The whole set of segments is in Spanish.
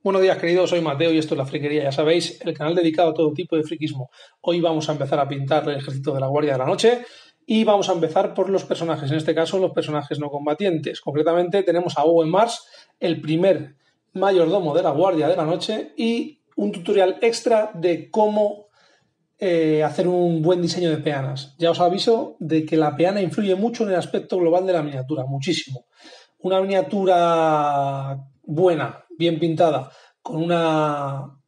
Buenos días queridos, soy Mateo y esto es La Friquería, ya sabéis, el canal dedicado a todo tipo de friquismo. Hoy vamos a empezar a pintar el ejército de la Guardia de la Noche y vamos a empezar por los personajes, en este caso los personajes no combatientes. Concretamente tenemos a Owen Mars, el primer mayordomo de la Guardia de la Noche y un tutorial extra de cómo eh, hacer un buen diseño de peanas. Ya os aviso de que la peana influye mucho en el aspecto global de la miniatura, muchísimo. Una miniatura buena, bien pintada, con una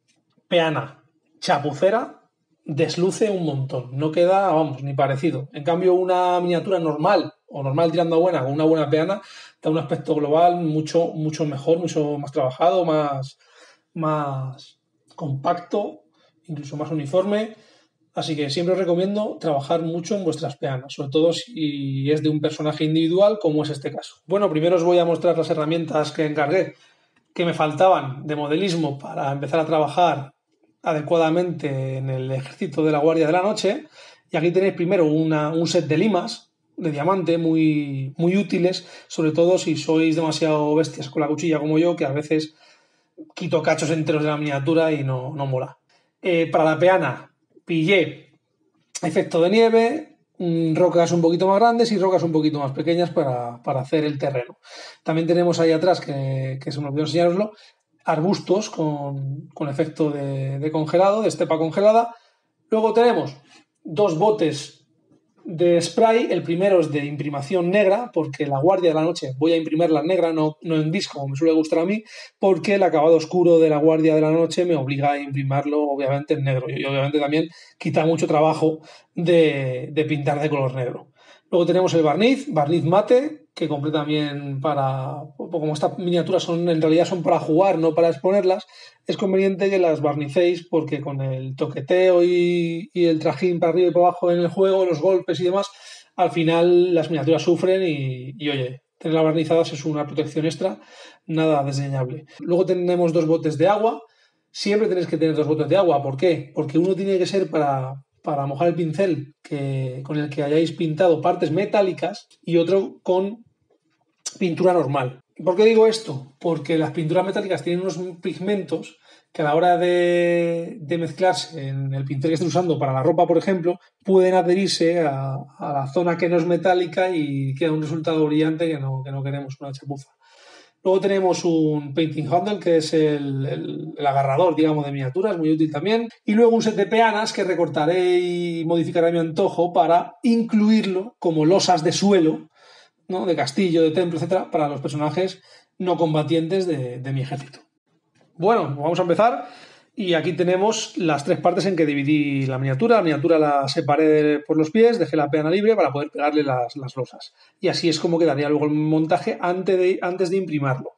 peana chapucera, desluce un montón. No queda, vamos, ni parecido. En cambio, una miniatura normal o normal tirando a buena, con una buena peana, da un aspecto global mucho, mucho mejor, mucho más trabajado, más, más compacto, incluso más uniforme. Así que siempre os recomiendo trabajar mucho en vuestras peanas, sobre todo si es de un personaje individual como es este caso. Bueno, primero os voy a mostrar las herramientas que encargué que me faltaban de modelismo para empezar a trabajar adecuadamente en el ejército de la Guardia de la Noche. Y aquí tenéis primero un set de limas de diamante muy, muy útiles, sobre todo si sois demasiado bestias con la cuchilla como yo, que a veces quito cachos enteros de la miniatura y no, no mola. Eh, para la peana, pillé efecto de nieve, mm, rocas un poquito más grandes y rocas un poquito más pequeñas para, hacer el terreno. También tenemos ahí atrás, que, se me olvidó enseñaroslo, arbustos con, efecto de, de, congelado, de estepa congelada. Luego tenemos dos botes de spray. El primero es de imprimación negra, porque la guardia de la noche voy a imprimirla negra, no, no en disco, como me suele gustar a mí, porque el acabado oscuro de la guardia de la noche me obliga a imprimirlo, obviamente, en negro. Y obviamente también quita mucho trabajo de, de pintar de color negro. Luego tenemos el barniz, barniz mate, que compré también para, como estas miniaturas son en realidad son para jugar, no para exponerlas, es conveniente que las barnicéis porque con el toqueteo y, el trajín para arriba y para abajo en el juego, los golpes y demás, al final las miniaturas sufren y, y oye, tenerlas barnizadas es una protección extra, nada desdeñable. Luego tenemos dos botes de agua, siempre tenéis que tener dos botes de agua, ¿por qué? Porque uno tiene que ser para, para mojar el pincel que, con el que hayáis pintado partes metálicas y otro con pintura normal. ¿Por qué digo esto? Porque las pinturas metálicas tienen unos pigmentos que a la hora de, mezclarse en el pincel que estés usando para la ropa, por ejemplo, pueden adherirse a, la zona que no es metálica y queda un resultado brillante que no, que no queremos, una chapuza. Luego tenemos un painting handle, que es el, agarrador, digamos, de miniaturas, muy útil también. Y luego un set de peanas que recortaré y modificaré a mi antojo para incluirlo como losas de suelo, ¿no? de castillo, de templo, etcétera, para los personajes no combatientes de, de mi ejército. Bueno, vamos a empezar. Y aquí tenemos las tres partes en que dividí la miniatura. La miniatura la separé por los pies, dejé la peana libre para poder pegarle las, las losas. Y así es como quedaría luego el montaje antes de, antes de imprimarlo.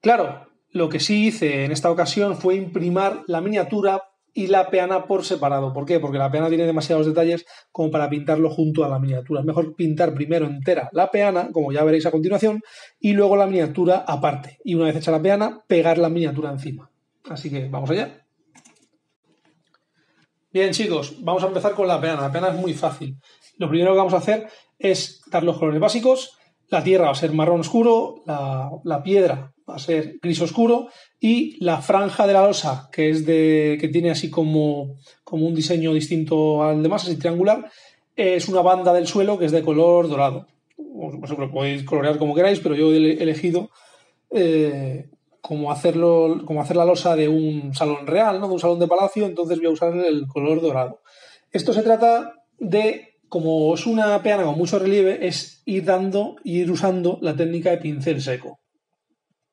Claro, lo que sí hice en esta ocasión fue imprimar la miniatura y la peana por separado. ¿Por qué? Porque la peana tiene demasiados detalles como para pintarlo junto a la miniatura. Es mejor pintar primero entera la peana, como ya veréis a continuación, y luego la miniatura aparte. Y una vez hecha la peana, pegar la miniatura encima. Así que vamos allá. Bien, chicos, vamos a empezar con la peana. La peana es muy fácil. Lo primero que vamos a hacer es dar los colores básicos. La tierra va a ser marrón oscuro, la, piedra va a ser gris oscuro y la franja de la losa, que es de que tiene así como, como un diseño distinto al demás, así triangular, es una banda del suelo que es de color dorado. Vosotros podéis colorear como queráis, pero yo he elegido eh, como hacerlo, como hacer la losa de un salón real, ¿no? De un salón de palacio, entonces voy a usar el color dorado. Esto se trata de, como es una peana con mucho relieve, es ir dando, ir usando la técnica de pincel seco.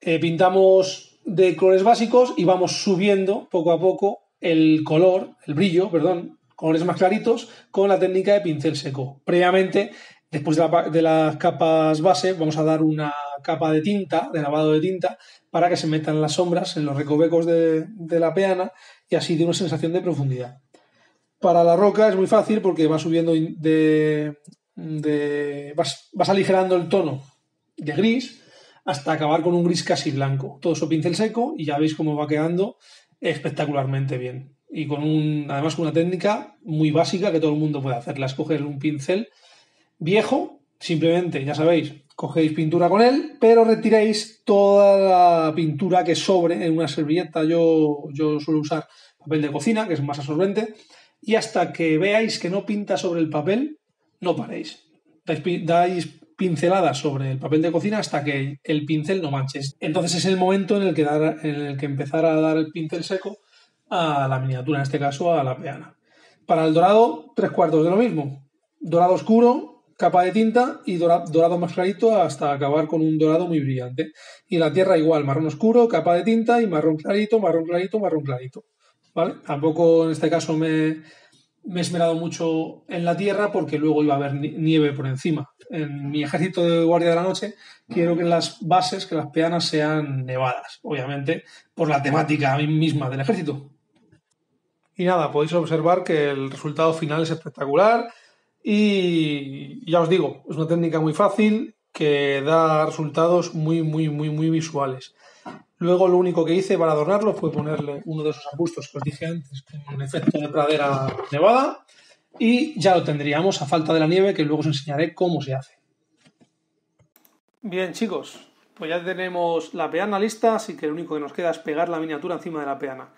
Eh, pintamos de colores básicos y vamos subiendo poco a poco el color, el brillo, perdón, colores más claritos con la técnica de pincel seco. Previamente, después de las capas base, vamos a dar una capa de tinta, de lavado de tinta, para que se metan las sombras en los recovecos de, la peana y así dé una sensación de profundidad. Para la roca es muy fácil porque va subiendo de. vas, aligerando el tono de gris hasta acabar con un gris casi blanco. Todo eso pincel seco y ya veis cómo va quedando espectacularmente bien. Y con un, además con una técnica muy básica que todo el mundo puede hacer. La es coger un pincel viejo, simplemente, ya sabéis, cogéis pintura con él, pero retiréis toda la pintura que sobre en una servilleta. Yo, yo suelo usar papel de cocina, que es más absorbente, y hasta que veáis que no pinta sobre el papel, no paréis. Dais, pinceladas sobre el papel de cocina hasta que el pincel no manches. Entonces es el momento en el que, dar, en el que empezar a dar el pincel seco a la miniatura, en este caso a la peana. Para el dorado, tres cuartos de lo mismo. Dorado oscuro, capa de tinta y dorado, más clarito hasta acabar con un dorado muy brillante. Y la tierra igual, marrón oscuro, capa de tinta y marrón clarito, marrón clarito, marrón clarito. ¿Vale? Tampoco en este caso me, me he esmerado mucho en la tierra porque luego iba a haber nieve por encima. En mi ejército de guardia de la noche quiero que las bases, que las peanas sean nevadas, obviamente, por la temática misma del ejército. Y nada, podéis observar que el resultado final es espectacular y ya os digo, es una técnica muy fácil que da resultados muy, muy, muy, muy visuales. Luego lo único que hice para adornarlo fue ponerle uno de esos arbustos que os dije antes, con un efecto de pradera nevada, y ya lo tendríamos a falta de la nieve, que luego os enseñaré cómo se hace. Bien chicos, pues ya tenemos la peana lista, así que lo único que nos queda es pegar la miniatura encima de la peana.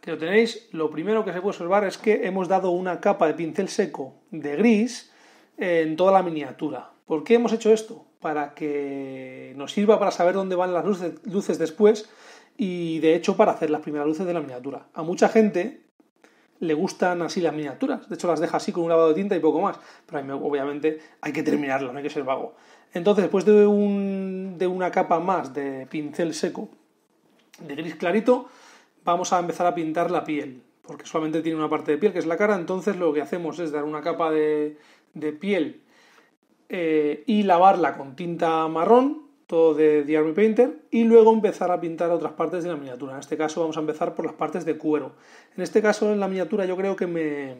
Aquí lo tenéis, lo primero que se puede observar es que hemos dado una capa de pincel seco de gris en toda la miniatura. ¿Por qué hemos hecho esto? Para que nos sirva para saber dónde van las luces, después y de hecho para hacer las primeras luces de la miniatura. A mucha gente le gustan así las miniaturas, de hecho las deja así con un lavado de tinta y poco más, pero obviamente hay que terminarlo, no hay que ser vago. Entonces, después de, de una capa más de pincel seco de gris clarito, vamos a empezar a pintar la piel, porque solamente tiene una parte de piel que es la cara, entonces lo que hacemos es dar una capa de, de piel eh, y lavarla con tinta marrón, todo de The Army Painter, y luego empezar a pintar otras partes de la miniatura. En este caso vamos a empezar por las partes de cuero. En este caso en la miniatura yo creo que me,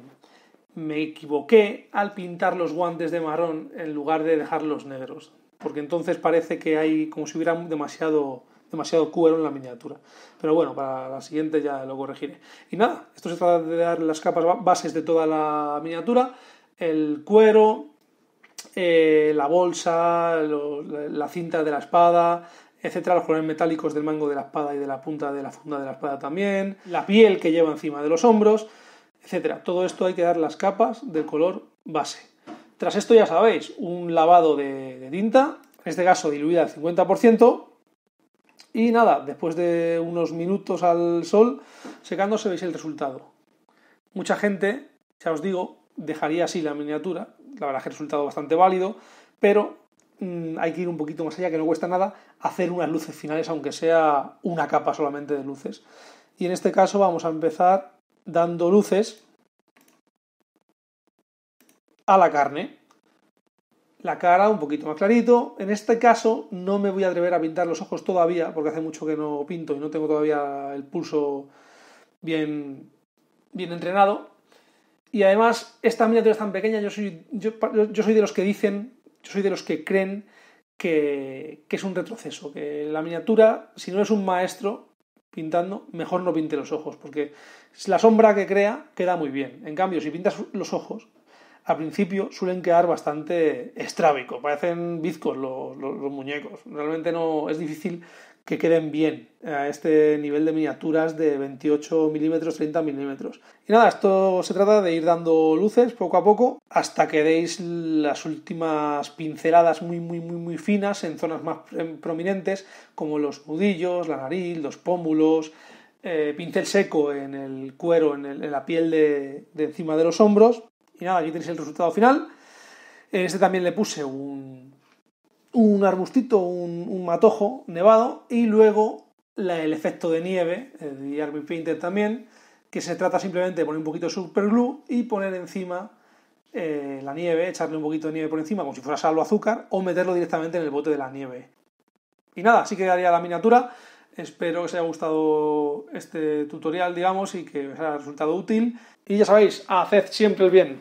me equivoqué al pintar los guantes de marrón en lugar de dejarlos negros, porque entonces parece que hay como si hubiera demasiado demasiado cuero en la miniatura. Pero bueno, para la siguiente ya lo corregiré. Y nada, esto se trata de dar las capas bases de toda la miniatura, el cuero, eh, la bolsa, la cinta de la espada, etcétera, los colores metálicos del mango de la espada y de la punta de la funda de la espada también, la piel que lleva encima de los hombros, etcétera. Todo esto hay que dar las capas del color base. Tras esto ya sabéis, un lavado de, tinta, en este caso diluida al 50%, y nada, después de unos minutos al sol secándose veis el resultado. Mucha gente, ya os digo, dejaría así la miniatura, la verdad que el resultado bastante válido, pero mm, hay que ir un poquito más allá, que no cuesta nada, hacer unas luces finales, aunque sea una capa solamente de luces. Y en este caso vamos a empezar dando luces a la carne. La cara un poquito más clarito. En este caso no me voy a atrever a pintar los ojos todavía, porque hace mucho que no pinto y no tengo todavía el pulso bien, bien entrenado. Y además, esta miniatura es tan pequeña, yo soy, yo, soy de los que dicen, yo soy de los que creen que, es un retroceso, que la miniatura, si no es un maestro pintando, mejor no pinte los ojos, porque la sombra que crea queda muy bien. En cambio, si pintas los ojos, al principio suelen quedar bastante estrábicos, parecen bizcos los, muñecos. Realmente no es difícil que queden bien a este nivel de miniaturas de 28 milímetros, 30 milímetros. Y nada, esto se trata de ir dando luces poco a poco hasta que deis las últimas pinceladas muy, muy, muy, muy finas en zonas más prominentes como los nudillos, la nariz, los pómulos, eh, pincel seco en el cuero, en, la piel de encima de los hombros. Y nada, aquí tenéis el resultado final. En este también le puse un, un arbustito, un, matojo nevado y luego el efecto de nieve, de Army Painter también, que se trata simplemente de poner un poquito de superglue y poner encima eh, la nieve, echarle un poquito de nieve por encima como si fuera sal o azúcar o meterlo directamente en el bote de la nieve. Y nada, así quedaría la miniatura. Espero que os haya gustado este tutorial, digamos, y que os haya resultado útil. Y ya sabéis, haced siempre el bien.